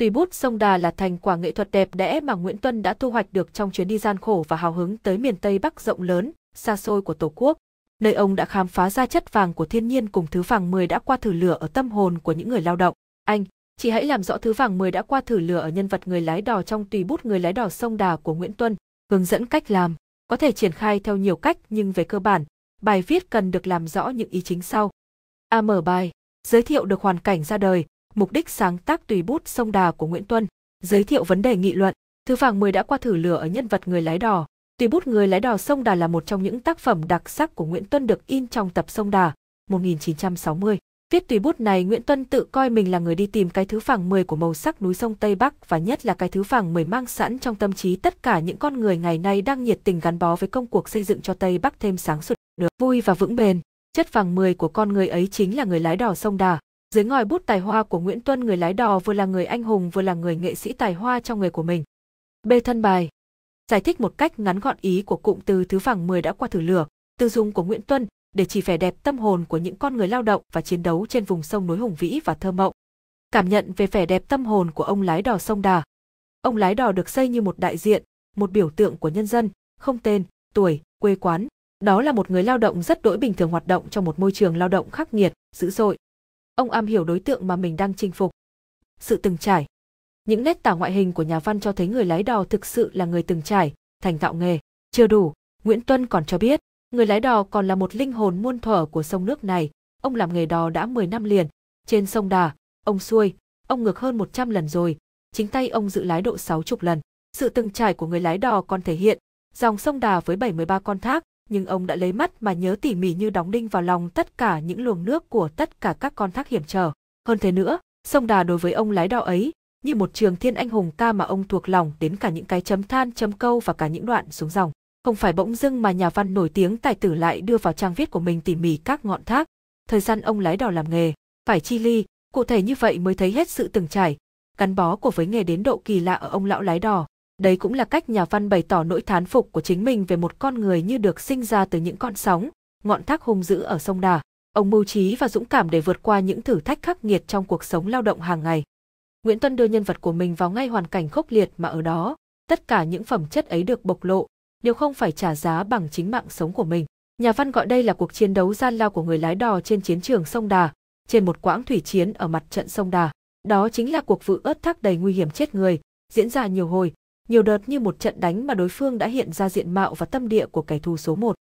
Tùy bút sông Đà là thành quả nghệ thuật đẹp đẽ mà Nguyễn Tuân đã thu hoạch được trong chuyến đi gian khổ và hào hứng tới miền Tây Bắc rộng lớn, xa xôi của Tổ quốc, nơi ông đã khám phá ra chất vàng của thiên nhiên cùng thứ vàng 10 đã qua thử lửa ở tâm hồn của những người lao động. Anh, chị hãy làm rõ thứ vàng 10 đã qua thử lửa ở nhân vật người lái đò trong tùy bút người lái đò sông Đà của Nguyễn Tuân, hướng dẫn cách làm, có thể triển khai theo nhiều cách nhưng về cơ bản, bài viết cần được làm rõ những ý chính sau. A mở bài, giới thiệu được hoàn cảnh ra đời, mục đích sáng tác tùy bút sông Đà của Nguyễn Tuân, giới thiệu vấn đề nghị luận, thứ vàng 10 đã qua thử lửa ở nhân vật người lái đò, Tùy bút người lái đò sông Đà là một trong những tác phẩm đặc sắc của Nguyễn Tuân được in trong tập Sông Đà, 1960. Viết tùy bút này Nguyễn Tuân tự coi mình là người đi tìm cái thứ vàng 10 của màu sắc núi sông Tây Bắc và nhất là cái thứ vàng 10 mang sẵn trong tâm trí tất cả những con người ngày nay đang nhiệt tình gắn bó với công cuộc xây dựng cho Tây Bắc thêm sáng suốt, được vui và vững bền. Chất vàng 10 của con người ấy chính là người lái đò sông Đà. Dưới ngòi bút tài hoa của Nguyễn Tuân người lái đò vừa là người anh hùng vừa là người nghệ sĩ tài hoa trong người của mình. B thân bài giải thích một cách ngắn gọn ý của cụm từ thứ vàng 10 đã qua thử lửa, từ dùng của Nguyễn Tuân để chỉ vẻ đẹp tâm hồn của những con người lao động và chiến đấu trên vùng sông núi hùng vĩ và thơ mộng. Cảm nhận về vẻ đẹp tâm hồn của ông lái đò sông Đà. Ông lái đò được xây như một đại diện, một biểu tượng của nhân dân, không tên, tuổi, quê quán. Đó là một người lao động rất đỗi bình thường hoạt động trong một môi trường lao động khắc nghiệt, dữ dội. Ông am hiểu đối tượng mà mình đang chinh phục. Sự từng trải, những nét tả ngoại hình của nhà văn cho thấy người lái đò thực sự là người từng trải, thành tạo nghề. Chưa đủ, Nguyễn Tuân còn cho biết, người lái đò còn là một linh hồn muôn thuở của sông nước này. Ông làm nghề đò đã 10 năm liền. Trên sông Đà, ông xuôi, ông ngược hơn 100 lần rồi. Chính tay ông dự lái độ 60 lần. Sự từng trải của người lái đò còn thể hiện, dòng sông Đà với 73 con thác, nhưng ông đã lấy mắt mà nhớ tỉ mỉ như đóng đinh vào lòng tất cả những luồng nước của tất cả các con thác hiểm trở. Hơn thế nữa, sông Đà đối với ông lái đò ấy như một trường thiên anh hùng ca mà ông thuộc lòng đến cả những cái chấm than chấm câu và cả những đoạn xuống dòng. Không phải bỗng dưng mà nhà văn nổi tiếng tài tử lại đưa vào trang viết của mình tỉ mỉ các ngọn thác, thời gian ông lái đò làm nghề, phải chi ly, cụ thể như vậy mới thấy hết sự từng trải, gắn bó của với nghề đến độ kỳ lạ ở ông lão lái đò. Đấy cũng là cách nhà văn bày tỏ nỗi thán phục của chính mình về một con người như được sinh ra từ những con sóng, ngọn thác hung dữ ở sông Đà. Ông mưu trí và dũng cảm để vượt qua những thử thách khắc nghiệt trong cuộc sống lao động hàng ngày. Nguyễn Tuân đưa nhân vật của mình vào ngay hoàn cảnh khốc liệt mà ở đó, tất cả những phẩm chất ấy được bộc lộ, nếu không phải trả giá bằng chính mạng sống của mình. Nhà văn gọi đây là cuộc chiến đấu gian lao của người lái đò trên chiến trường sông Đà, trên một quãng thủy chiến ở mặt trận sông Đà. Đó chính là cuộc vự ớt thác đầy nguy hiểm chết người, diễn ra nhiều hồi, nhiều đợt như một trận đánh mà đối phương đã hiện ra diện mạo và tâm địa của kẻ thù số một.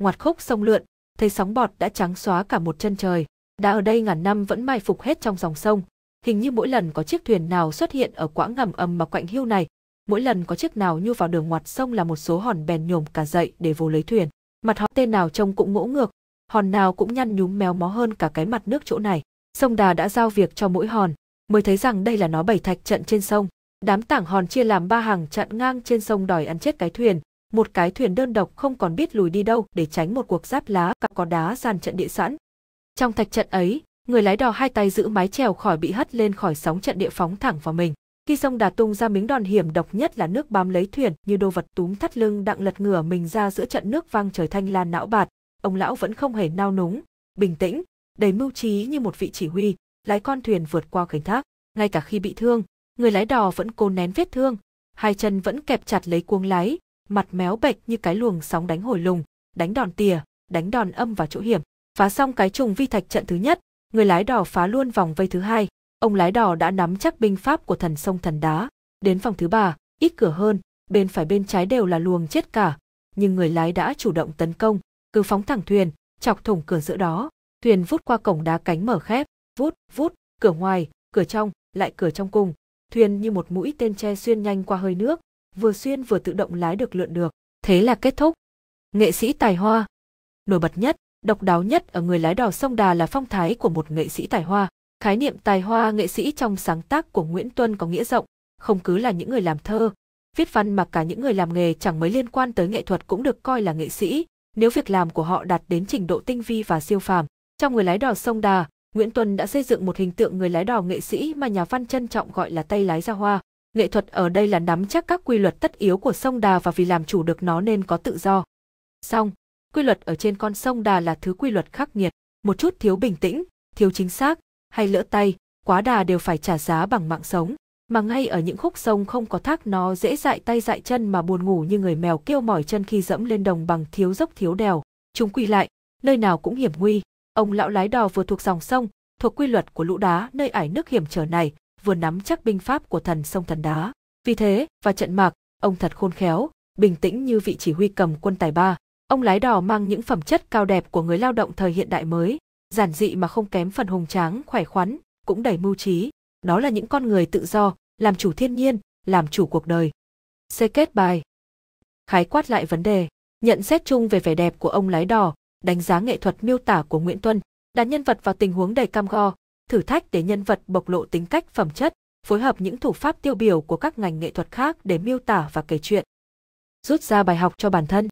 Ngoạt khúc sông lượn, thấy sóng bọt đã trắng xóa cả một chân trời. Đã ở đây ngàn năm vẫn mai phục hết trong dòng sông, hình như mỗi lần có chiếc thuyền nào xuất hiện ở quãng ngầm âm mà quạnh hiu này, mỗi lần có chiếc nào nhu vào đường ngoặt sông là một số hòn bèn nhổm cả dậy để vô lấy thuyền. Mặt họ tên nào trông cũng ngỗ ngược, hòn nào cũng nhăn nhúm méo mó hơn cả cái mặt nước chỗ này. Sông Đà đã giao việc cho mỗi hòn, mới thấy rằng đây là nó bảy thạch trận trên sông. Đám tảng hòn chia làm ba hàng chặn ngang trên sông đòi ăn chết cái thuyền, một cái thuyền đơn độc không còn biết lùi đi đâu để tránh một cuộc giáp lá cả có đá dàn trận địa sẵn. Trong thạch trận ấy, người lái đò hai tay giữ mái chèo khỏi bị hất lên khỏi sóng trận địa phóng thẳng vào mình. Khi sông đà tung ra miếng đòn hiểm độc nhất là nước bám lấy thuyền như đồ vật túm thắt lưng đặng lật ngửa mình ra giữa trận nước vang trời thanh lan não bạt, ông lão vẫn không hề nao núng, bình tĩnh, đầy mưu trí như một vị chỉ huy, lái con thuyền vượt qua khánh thác. Ngay cả khi bị thương, người lái đò vẫn cố nén vết thương, hai chân vẫn kẹp chặt lấy cuống lái, mặt méo bệch như cái luồng sóng đánh hồi lùng, đánh đòn tìa, đánh đòn âm vào chỗ hiểm. Phá xong cái trùng vi thạch trận thứ nhất, người lái đò phá luôn vòng vây thứ hai. Ông lái đò đã nắm chắc binh pháp của thần sông thần đá. Đến vòng thứ ba, ít cửa hơn, bên phải bên trái đều là luồng chết cả. Nhưng người lái đã chủ động tấn công, cứ phóng thẳng thuyền, chọc thủng cửa giữa đó. Thuyền vút qua cổng đá cánh mở khép, vút, vút, cửa ngoài, cửa trong, lại cửa trong cùng. Thuyền như một mũi tên che xuyên nhanh qua hơi nước, vừa xuyên vừa tự động lái được lượn được. Thế là kết thúc. Nghệ sĩ tài hoa. Nổi bật nhất, độc đáo nhất ở người lái đò sông Đà là phong thái của một nghệ sĩ tài hoa. Khái niệm tài hoa nghệ sĩ trong sáng tác của Nguyễn Tuân có nghĩa rộng, không cứ là những người làm thơ, viết văn mà cả những người làm nghề chẳng mấy liên quan tới nghệ thuật cũng được coi là nghệ sĩ, nếu việc làm của họ đạt đến trình độ tinh vi và siêu phàm. Trong người lái đò sông Đà, Nguyễn Tuân đã xây dựng một hình tượng người lái đò nghệ sĩ mà nhà văn trân trọng gọi là tay lái ra hoa. Nghệ thuật ở đây là nắm chắc các quy luật tất yếu của sông Đà và vì làm chủ được nó nên có tự do. Xong, quy luật ở trên con sông Đà là thứ quy luật khắc nghiệt, một chút thiếu bình tĩnh, thiếu chính xác, hay lỡ tay, quá đà đều phải trả giá bằng mạng sống. mà ngay ở những khúc sông không có thác nó dễ dại tay dại chân mà buồn ngủ như người mèo kêu mỏi chân khi dẫm lên đồng bằng thiếu dốc thiếu đèo. Chúng quy lại, nơi nào cũng hiểm nguy. Ông lão lái đò vừa thuộc dòng sông, thuộc quy luật của lũ đá nơi ải nước hiểm trở này, vừa nắm chắc binh pháp của thần sông thần đá. Vì thế, và trận mạc, ông thật khôn khéo, bình tĩnh như vị chỉ huy cầm quân tài ba. Ông lái đò mang những phẩm chất cao đẹp của người lao động thời hiện đại mới, giản dị mà không kém phần hùng tráng, khỏe khoắn, cũng đầy mưu trí. Đó là những con người tự do, làm chủ thiên nhiên, làm chủ cuộc đời. Xê kết bài Khái quát lại vấn đề, nhận xét chung về vẻ đẹp của ông lái đò, đánh giá nghệ thuật miêu tả của Nguyễn Tuân, đặt nhân vật vào tình huống đầy cam go, thử thách để nhân vật bộc lộ tính cách phẩm chất, phối hợp những thủ pháp tiêu biểu của các ngành nghệ thuật khác để miêu tả và kể chuyện. Rút ra bài học cho bản thân.